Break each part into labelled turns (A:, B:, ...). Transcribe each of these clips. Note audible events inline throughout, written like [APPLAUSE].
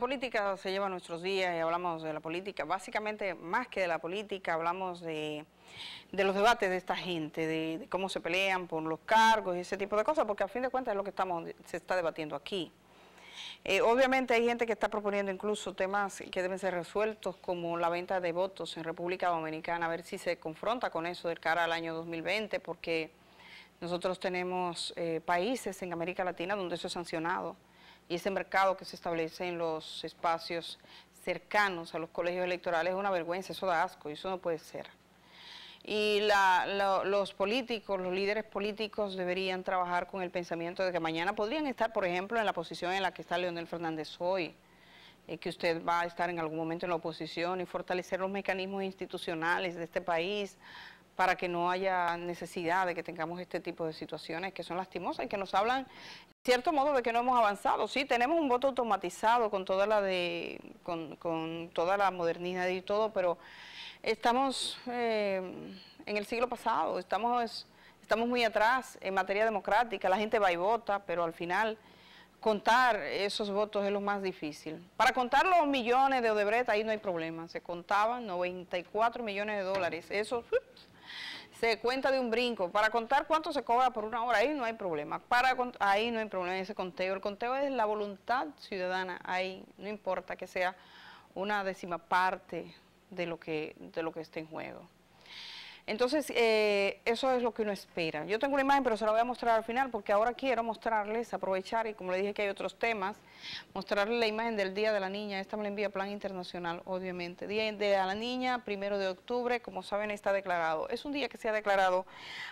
A: política se lleva nuestros días y hablamos de la política. Básicamente, más que de la política, hablamos de, los debates de esta gente, de, cómo se pelean por los cargos y ese tipo de cosas, porque a fin de cuentas es lo que estamos se está debatiendo aquí. Eh, obviamente hay gente que está proponiendo incluso temas que deben ser resueltos, como la venta de votos en República Dominicana, a ver si se confronta con eso del cara al año 2020, porque nosotros tenemos eh, países en América Latina donde eso es sancionado y ese mercado que se establece en los espacios cercanos a los colegios electorales es una vergüenza, eso da asco y eso no puede ser. Y los políticos, los líderes políticos deberían trabajar con el pensamiento de que mañana podrían estar, por ejemplo, en la posición en la que está Leonel Fernández hoy, y que usted va a estar en algún momento en la oposición y fortalecer los mecanismos institucionales de este país para que no haya necesidad de que tengamos este tipo de situaciones que son lastimosas y que nos hablan cierto modo de que no hemos avanzado. Sí, tenemos un voto automatizado con toda la de con, toda la modernidad y todo, pero estamos eh, en el siglo pasado, estamos estamos muy atrás en materia democrática, la gente va y vota, pero al final contar esos votos es lo más difícil. Para contar los millones de Odebrecht ahí no hay problema, se contaban 94 millones de dólares, eso se cuenta de un brinco. Para contar cuánto se cobra por una hora, ahí no hay problema. Para ahí no hay problema ese conteo. El conteo es la voluntad ciudadana. Ahí no importa que sea una décima parte de lo que, de lo que esté en juego. Entonces, eh, eso es lo que uno espera. Yo tengo una imagen, pero se la voy a mostrar al final, porque ahora quiero mostrarles, aprovechar, y como le dije que hay otros temas, mostrarles la imagen del Día de la Niña. Esta me la envía Plan Internacional, obviamente. Día de la Niña, primero de octubre, como saben, está declarado. Es un día que se ha declarado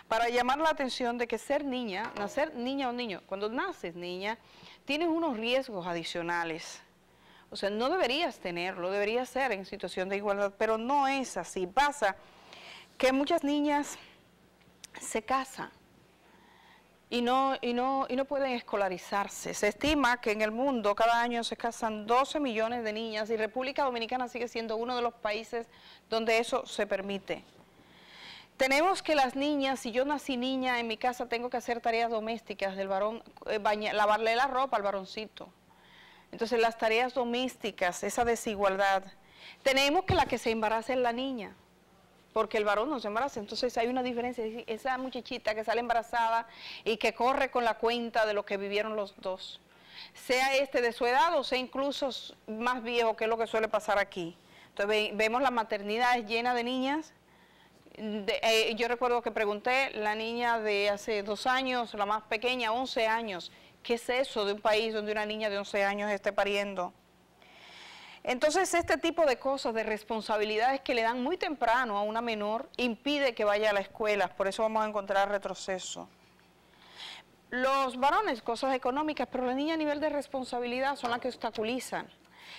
A: para llamar la atención de que ser niña, nacer niña o niño, cuando naces niña, tienes unos riesgos adicionales. O sea, no deberías tenerlo, deberías ser en situación de igualdad, pero no es así. Pasa que muchas niñas se casan y no, y, no, y no pueden escolarizarse. Se estima que en el mundo cada año se casan 12 millones de niñas y República Dominicana sigue siendo uno de los países donde eso se permite. Tenemos que las niñas, si yo nací niña en mi casa, tengo que hacer tareas domésticas del varón, eh, lavarle la ropa al varoncito. Entonces las tareas domésticas, esa desigualdad. Tenemos que la que se embaraza es la niña porque el varón no se embaraza. Entonces hay una diferencia. Esa muchachita que sale embarazada y que corre con la cuenta de lo que vivieron los dos, sea este de su edad o sea incluso más viejo, que es lo que suele pasar aquí. Entonces vemos la maternidad llena de niñas. Eh, yo recuerdo que pregunté, la niña de hace dos años, la más pequeña, 11 años, ¿qué es eso de un país donde una niña de 11 años esté pariendo? Entonces, este tipo de cosas, de responsabilidades que le dan muy temprano a una menor, impide que vaya a la escuela, por eso vamos a encontrar retroceso. Los varones, cosas económicas, pero la niña a nivel de responsabilidad son las que obstaculizan.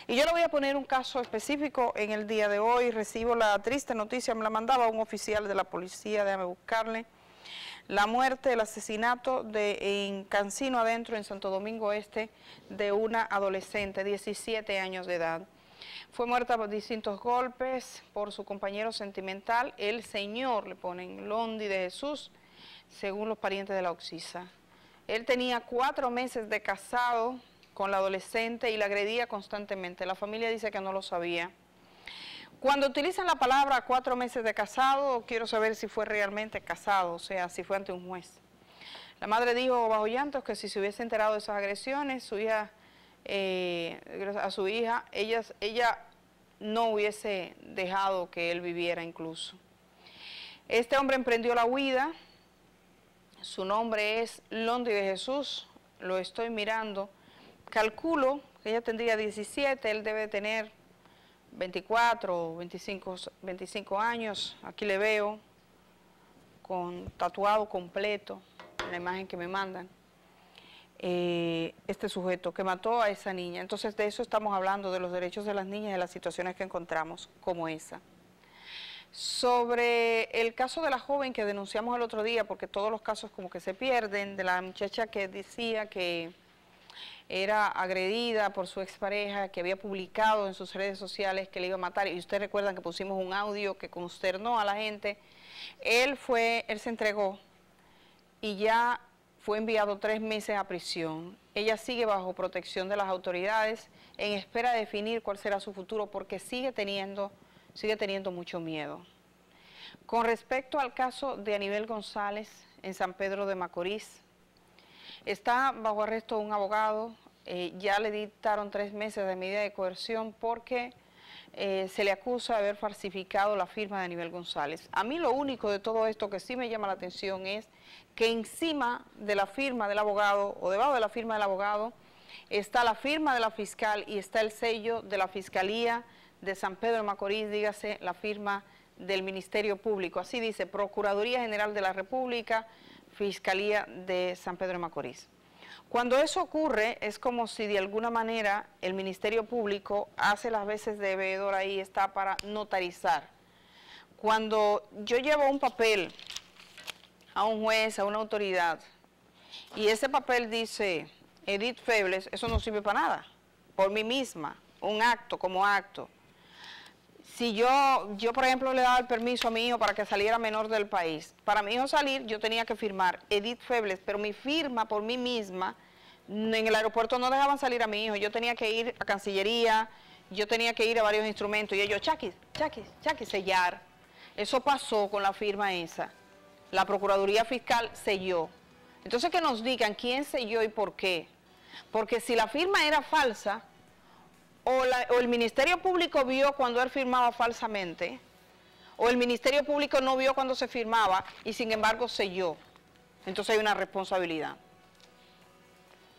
A: Y yo le voy a poner un caso específico en el día de hoy, recibo la triste noticia, me la mandaba un oficial de la policía, déjame buscarle, la muerte, el asesinato de, en Cancino adentro, en Santo Domingo Este, de una adolescente, 17 años de edad. Fue muerta por distintos golpes por su compañero sentimental, el señor, le ponen Londi de Jesús, según los parientes de la Oxisa. Él tenía cuatro meses de casado con la adolescente y la agredía constantemente. La familia dice que no lo sabía. Cuando utilizan la palabra cuatro meses de casado, quiero saber si fue realmente casado, o sea, si fue ante un juez. La madre dijo bajo llantos que si se hubiese enterado de esas agresiones, su hija, eh, a su hija, ella, ella no hubiese dejado que él viviera incluso. Este hombre emprendió la huida, su nombre es Londi de Jesús, lo estoy mirando, calculo que ella tendría 17, él debe tener 24 o 25, 25 años, aquí le veo, con tatuado completo, la imagen que me mandan, eh, este sujeto que mató a esa niña. Entonces de eso estamos hablando, de los derechos de las niñas de las situaciones que encontramos como esa. Sobre el caso de la joven que denunciamos el otro día, porque todos los casos como que se pierden, de la muchacha que decía que era agredida por su expareja que había publicado en sus redes sociales que le iba a matar y ustedes recuerdan que pusimos un audio que consternó a la gente. Él fue, él se entregó y ya fue enviado tres meses a prisión. ella sigue bajo protección de las autoridades en espera de definir cuál será su futuro porque sigue teniendo, sigue teniendo mucho miedo. Con respecto al caso de Anibel González en San Pedro de Macorís, está bajo arresto un abogado, eh, ya le dictaron tres meses de medida de coerción porque eh, se le acusa de haber falsificado la firma de Anibel González. A mí lo único de todo esto que sí me llama la atención es que encima de la firma del abogado o debajo de la firma del abogado está la firma de la fiscal y está el sello de la Fiscalía de San Pedro de Macorís, dígase la firma del Ministerio Público. Así dice, Procuraduría General de la República, Fiscalía de San Pedro de Macorís. Cuando eso ocurre, es como si de alguna manera el Ministerio Público hace las veces de veedor ahí, está para notarizar. Cuando yo llevo un papel a un juez, a una autoridad, y ese papel dice Edith Febles, eso no sirve para nada, por mí misma, un acto como acto. Si yo, yo por ejemplo le daba el permiso a mi hijo para que saliera menor del país, para mi hijo salir yo tenía que firmar Edith Febles, pero mi firma por mí misma, en el aeropuerto no dejaban salir a mi hijo, yo tenía que ir a Cancillería, yo tenía que ir a varios instrumentos y ellos, Chaki, Chaki, Chaki, sellar. Eso pasó con la firma esa. La Procuraduría Fiscal selló. Entonces que nos digan quién selló y por qué. Porque si la firma era falsa, o, el Ministerio Público vio cuando él firmaba falsamente, o el Ministerio Público no vio cuando se firmaba y sin embargo selló. Entonces hay una responsabilidad.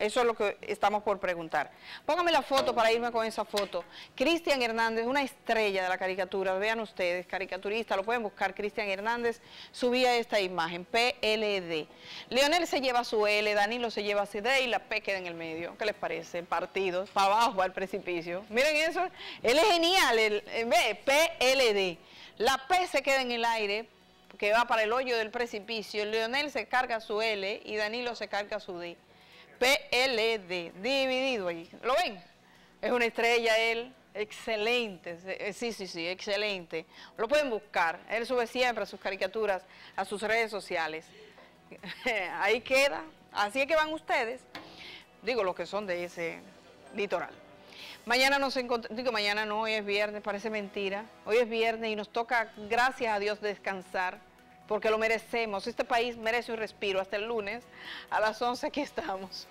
A: Eso es lo que estamos por preguntar. Póngame la foto para irme con esa foto. Cristian Hernández, una estrella de la caricatura. Vean ustedes, caricaturista, lo pueden buscar. Cristian Hernández subía esta imagen, PLD. Leonel se lleva su L, Danilo se lleva su D y la P queda en el medio. ¿Qué les parece? Partidos, para abajo al precipicio. Miren eso, él es genial, el, ve, PLD. La P se queda en el aire, que va para el hoyo del precipicio. Leonel se carga su L y Danilo se carga su D. PLD, dividido ahí. ¿Lo ven? Es una estrella él, excelente, eh, sí, sí, sí, excelente. Lo pueden buscar, él sube siempre sus caricaturas a sus redes sociales. [LAUGHS] Ahí queda, así es que van ustedes, digo los que son de ese litoral. Mañana nos encontramos, digo mañana no, hoy es viernes, parece mentira. Hoy es viernes y nos toca, gracias a Dios, descansar porque lo merecemos. Este país merece un respiro. Hasta el lunes a las 11 aquí estamos.